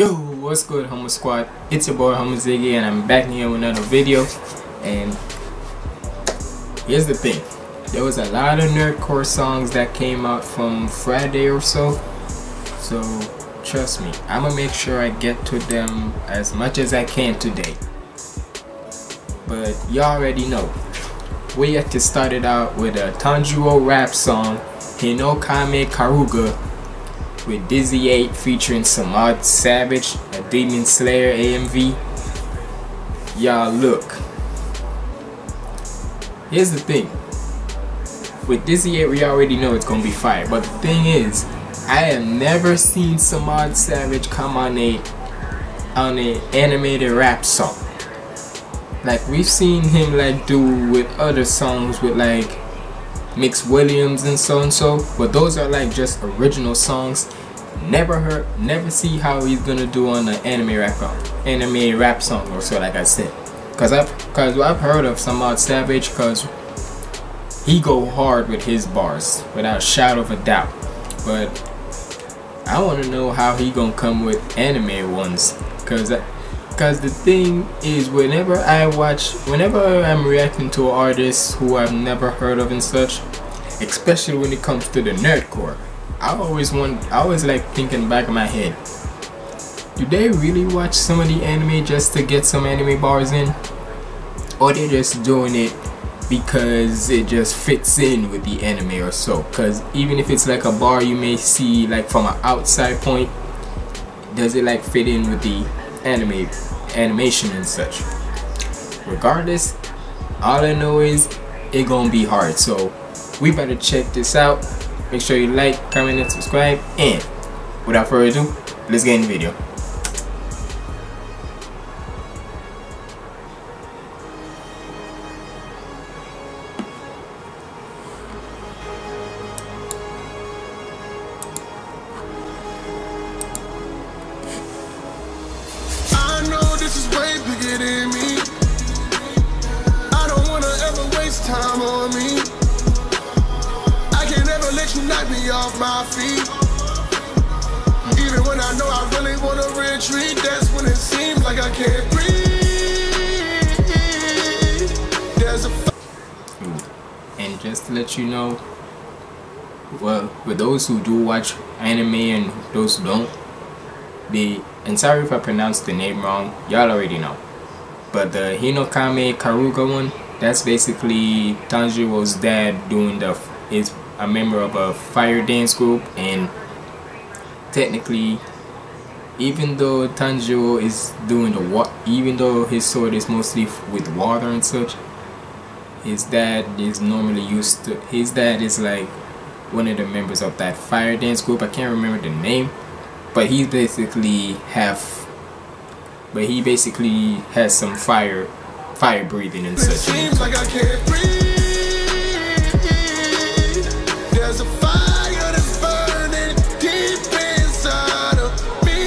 Yo, what's good, Humble Squad? It's your boy, Humble Ziggy, and I'm back here with another video. And here's the thing. There was a lot of nerdcore songs that came out from Friday or so. So, trust me, I'm gonna make sure I get to them as much as I can today. But you already know. We have to start it out with a Tanjiro rap song, Hinokami Karuga with Dizzy 8 featuring Samad Savage, a Demon Slayer AMV. Y'all look. Here's the thing. With Dizzy 8 we already know it's gonna be fire. But the thing is, I have never seen Samad Savage come on a on a animated rap song. Like we've seen him like do with other songs with like Mix Williams and so and so, but those are like just original songs. Never heard, never see how he's gonna do on an anime rap song, anime rap song or so. Like I said, cause I've, cause I've heard of Samad Savage, cause he go hard with his bars without a shadow of a doubt. But I want to know how he gonna come with anime ones, cause. Cause the thing is, whenever I watch, whenever I'm reacting to artists who I've never heard of and such, especially when it comes to the nerdcore, I always want, I always like thinking back in my head, do they really watch some of the anime just to get some anime bars in, or they're just doing it because it just fits in with the anime or so? Cause even if it's like a bar you may see like from an outside point, does it like fit in with the anime animation and such. Regardless all I know is it gonna be hard. So we better check this out. Make sure you like comment and subscribe. And without further ado let's get in the video bigger than me. I don't wanna ever waste time on me. I can never let you knock me off my feet. Even when I know I really wanna retreat, that's when it seems like I can't breathe. There's a and just to let you know well for those who do watch anime and those who don't the and sorry if I pronounced the name wrong y'all already know but the Hinokami Karuga one that's basically Tanjiro's dad doing the is a member of a fire dance group. And technically even though Tanjiro is doing the what even though his sword is mostly with water and such his dad is normally used to his dad is like one of the members of that fire dance group. I can't remember the name but he basically have but he basically has some fire fire breathing and such like. There's a fire that's burning deep inside of me.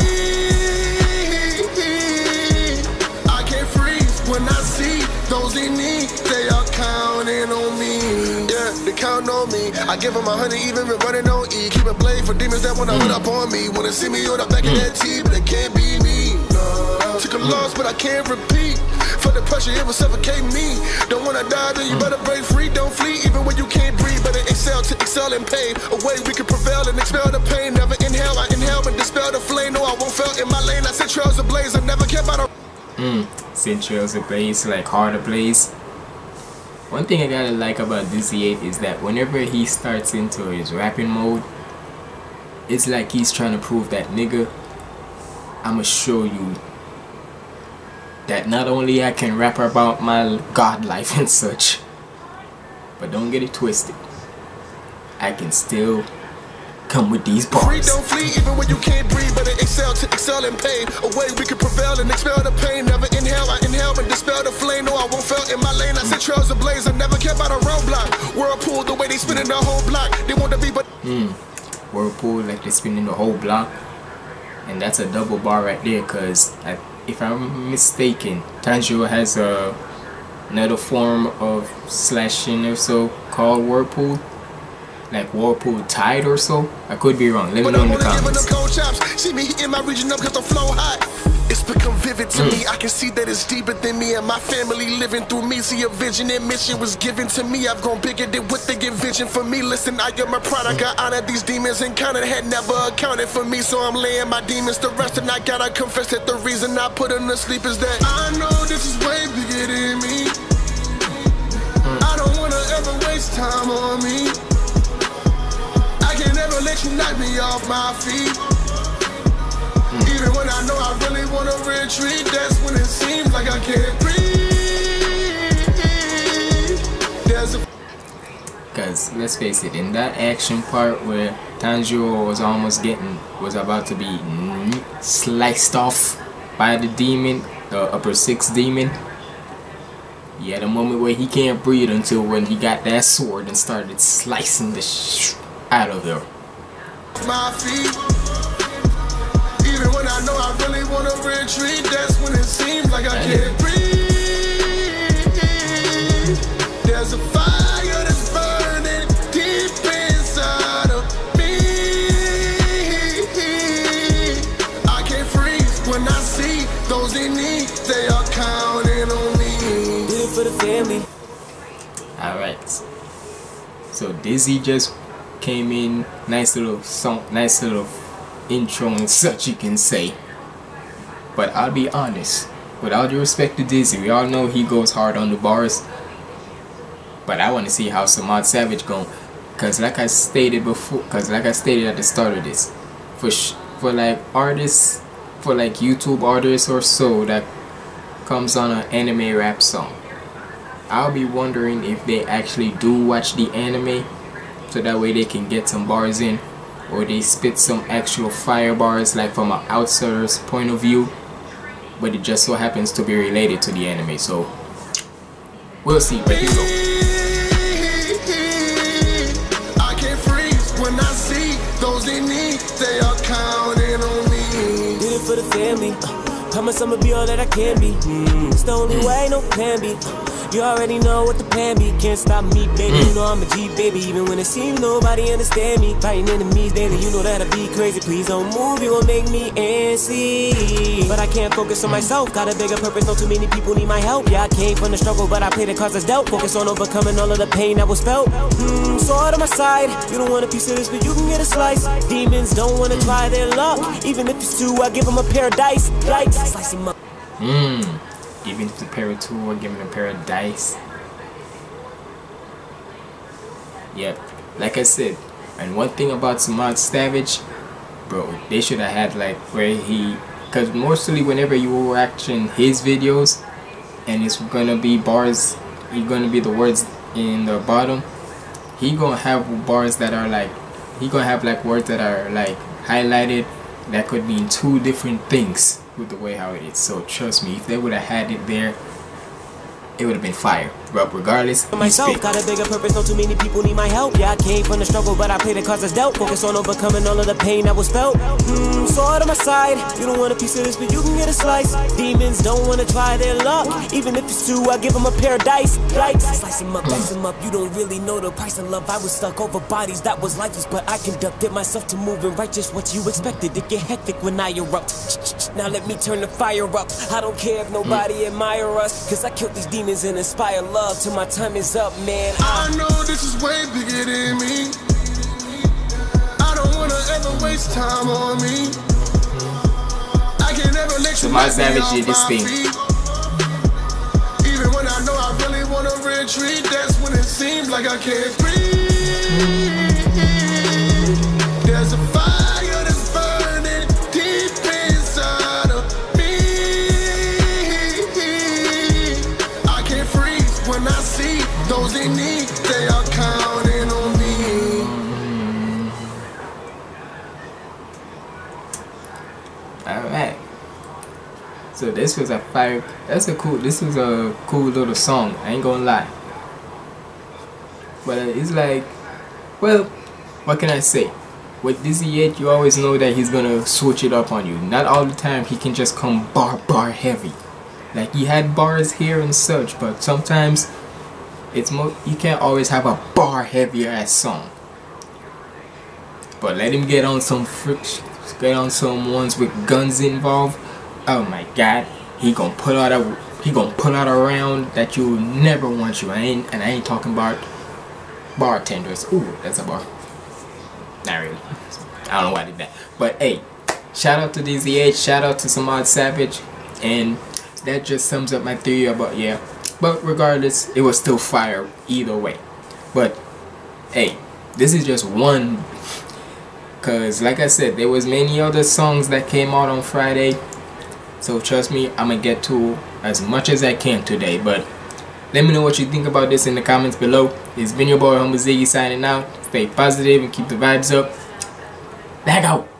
I can't freeze when I see those in need. They are counting on me. Yeah, they count on me. I give them a even running on E. Keep a blade for demons that wanna hood up on me. Wanna see me on the back of that but they can't. A loss, but I can't repeat. For the pressure, it will suffocate me. Don't wanna die, then you better break free. Don't flee, even when you can't breathe. Better excel to excel in pain. A way we can prevail and expel the pain. Never inhale, I inhale and dispel the flame. No, I won't fail in my lane. I set trails ablaze. I never care about a mm, Centrals ablaze like hard ablaze one thing i gotta like about dizzy 8 is that whenever he starts into his rapping mode it's like he's trying to prove that nigga i'ma show you that not only I can rap about my god life and such, but don't get it twisted. I can still come with these Free, bars. don't flee, even when you can't breathe. Better excel to excel in pain. A way we can prevail and expel the pain. Never inhale, I inhale and dispel the flame. No, I won't fail in my lane. I set trails ablaze. I never care about a roadblock. Whirlpool, the way they spinning the whole block. They want to be, but hmm. Whirlpool like they're spinning the whole block. And that's a double bar right there because if I'm mistaken, Tanjiro has a another form of slashing or so called Whirlpool. like Whirlpool Tide or so. I could be wrong. Let me know in the comments. See me in my region up cause the flow hot. It's become vivid to mm. me. I can see that it's deeper than me and my family living through me. See a vision and mission was given to me. I've grown bigger than what they envisioned for me. Listen, I am a product. I honor these demons and encountered had never accounted for me. So I'm laying my demons to rest and I gotta confess that the reason I put them to sleep is that I know this is way bigger than me. I don't wanna ever waste time on me. I can never let you knock me off my feet. Even when I know I really wanna retreat, that's when it seems like I can't breathe. Cause let's face it, in that action part where Tanjiro was almost getting, was about to be sliced off by the demon, the upper six demon, he had a moment where he can't breathe until when he got that sword and started slicing the sh out of there. Wanna that's when it seems like I can't breathe. There's a fire that's burning deep inside of me. I can't freeze when I see those in need. They are counting on me. Did it for the family. Alright. So Dizzy just came in. Nice little song. Nice little intro and such you can say. But I'll be honest, with all due respect to Dizzy, we all know he goes hard on the bars. But I want to see how Samad Savage going. Cause like I stated before, cause like I stated at the start of this, for for like artists, for like YouTube artists or so that comes on an anime rap song, I'll be wondering if they actually do watch the anime, so that way they can get some bars in or they spit some actual fire bars like from an outsider's point of view but it just so happens to be related to the anime so we'll see but here go I can't freeze when I see those in need they are counting on me. Did it for the family. Uh, promise I'ma be all that I can be. Mm, it's the only way no plan B you already know what the plan be. Can't stop me, baby. You know I'm a G, baby. Even when it seems nobody understand me. Fighting enemies daily, you know that I be crazy. Please don't move, You will make me antsy. But I can't focus on myself. Got a bigger purpose, not too many people need my help. Yeah, I came from the struggle, but I play the cards as dealt. Focus on overcoming all of the pain that was felt. Mm, sword on my side. You don't want a piece of this, but you can get a slice. Demons don't wanna try their luck. Even if it's two, I give them a pair of dice. Like, slice him up. Mmm even if it's a pair of two or giving a pair of dice. Yep, like I said, and one thing about Samad Savage, bro, they should have had like where he, because mostly whenever you were watching his videos, and it's gonna be bars, he gonna be the words in the bottom, he gonna have bars that are like, he gonna have like words that are like highlighted that could mean two different things with the way how it is. So trust me, if they would have had it there, it would have been fire. But regardless, myself got a bigger purpose. Not too many people need my help. Yeah, I came from the struggle, but I play the cards as dealt. Focus on overcoming all of the pain that was felt. Mm, sword on my side. You don't want a piece of this, but you can get a slice. Demons don't want to try their luck. Even if it's two, I give them a pair of dice. Like, slice them up, dice them up. You don't really know the price of love. I was stuck over bodies that was lifeless, but I conducted myself to move and right just what you expected. It get hectic when I erupt. Now let me turn the fire up. I don't care if nobody admire us, cause I killed these demons and inspire love love till my time is up, man. I know this is way bigger than me. I don't wanna ever waste time on me. I can never let you my savage did this thing. Even when I know I really wanna retreat, that's when it seems like I can't breathe. So this was a fire. That's a cool. This was a cool little song. I ain't gonna lie. But it's like, well, what can I say? With Dizzy 8, you always know that he's gonna switch it up on you. Not all the time he can just come bar bar heavy. Like he had bars here and such, but sometimes it's more. You can't always have a bar heavier ass song. But let him get on some friction, get on some ones with guns involved. Oh my God, he gonna put out a he gonna put out a round that you never want you. I ain't and I ain't talking about bartenders. Ooh, that's a bar. Not really. I don't know why I did that. But hey, shout out to DZH, shout out to Samad Savage, and that just sums up my theory about yeah. But regardless, it was still fire either way. But hey, this is just one Cause like I said, there was many other songs that came out on Friday. So trust me, I'm gonna get to as much as I can today. But let me know what you think about this in the comments below. It's been your boy Humble Ziggy signing out. Stay positive and keep the vibes up. Back out.